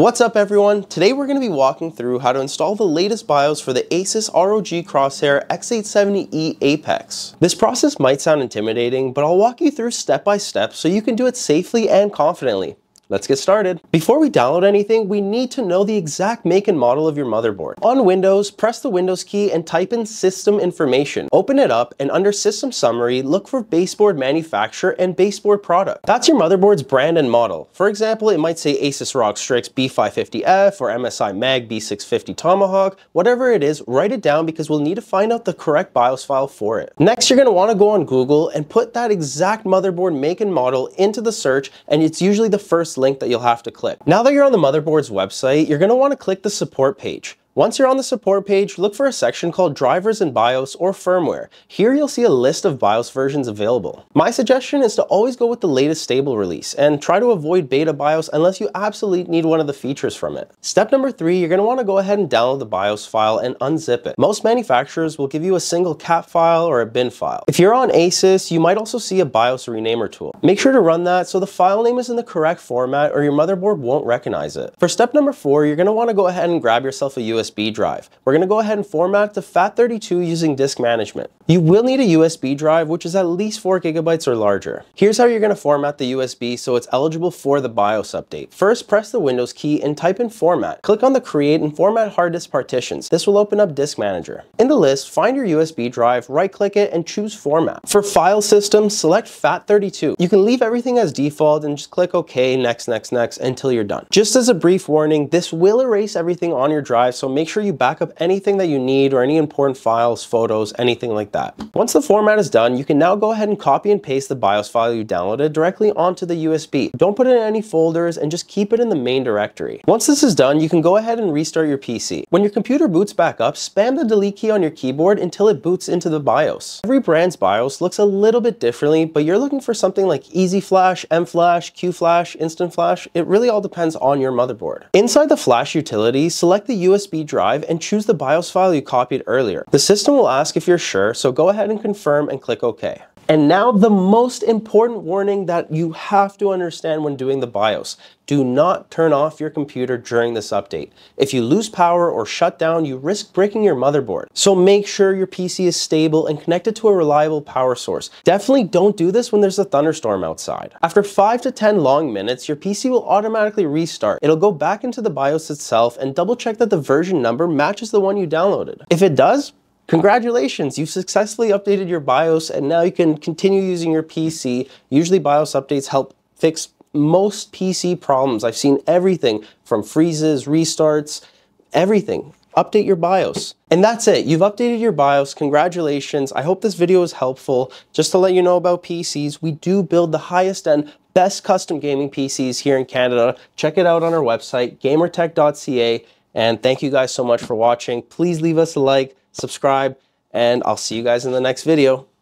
What's up everyone? Today we're going to be walking through how to install the latest BIOS for the Asus ROG Crosshair X870E Apex. This process might sound intimidating, but I'll walk you through step by step so you can do it safely and confidently. Let's get started. Before we download anything, we need to know the exact make and model of your motherboard. On Windows, press the Windows key and type in system information. Open it up and under system summary, look for baseboard manufacturer and baseboard product. That's your motherboard's brand and model. For example, it might say Asus ROG Strix B550F or MSI Mag B650 Tomahawk, whatever it is, write it down because we'll need to find out the correct BIOS file for it. Next, you're gonna wanna go on Google and put that exact motherboard make and model into the search and it's usually the first link that you'll have to click. Now that you're on the motherboard's website, you're want to click the support page. Once you're on the support page, look for a section called Drivers and BIOS or Firmware. Here you'll see a list of BIOS versions available. My suggestion is to always go with the latest stable release and try to avoid beta BIOS unless you absolutely need one of the features from it. Step number three, you're going to want to go ahead and download the BIOS file and unzip it. Most manufacturers will give you a single cap file or a bin file. If you're on Asus, you might also see a BIOS renamer tool. Make sure to run that so the file name is in the correct format or your motherboard won't recognize it. For step number four, you're going to want to go ahead and grab yourself a USB USB drive. We're going to go ahead and format to FAT32 using disk management. You will need a USB drive, which is at least 4 gigabytes or larger. Here's how you're going to format the USB so it's eligible for the BIOS update. First, press the Windows key and type in Format. Click on the Create and Format Hard Disk Partitions. This will open up Disk Manager. In the list, find your USB drive, right-click it, and choose Format. For File System, select FAT32. You can leave everything as default and just click OK, next, next, next, until you're done. Just as a brief warning, this will erase everything on your drive, so make sure you back up anything that you need or any important files, photos, anything like that. Once the format is done, you can now go ahead and copy and paste the BIOS file you downloaded directly onto the USB. Don't put it in any folders and just keep it in the main directory. Once this is done, you can go ahead and restart your PC. When your computer boots back up, spam the delete key on your keyboard until it boots into the BIOS. Every brand's BIOS looks a little bit differently, but you're looking for something like EZ Flash, M Flash, Q Flash, Instant Flash. It really all depends on your motherboard. Inside the Flash utility, select the USB drive and choose the BIOS file you copied earlier. The system will ask if you're sure, so go ahead and confirm and click OK. And now the most important warning that you have to understand when doing the BIOS. Do not turn off your computer during this update. If you lose power or shut down, you risk breaking your motherboard. So make sure your PC is stable and connected to a reliable power source. Definitely don't do this when there's a thunderstorm outside. After 5 to 10 long minutes, your PC will automatically restart. It'll go back into the BIOS itself and double check that the version number matches the one you downloaded. If it does, Congratulations, you've successfully updated your BIOS and now you can continue using your PC. Usually BIOS updates help fix most PC problems. I've seen everything from freezes, restarts, everything. Update your BIOS. And that's it. You've updated your BIOS. Congratulations. I hope this video was helpful. Just to let you know about PCs, we do build the highest end, best custom gaming PCs here in Canada. Check it out on our website, gamertech.ca. And thank you guys so much for watching. Please leave us a like, subscribe, and I'll see you guys in the next video.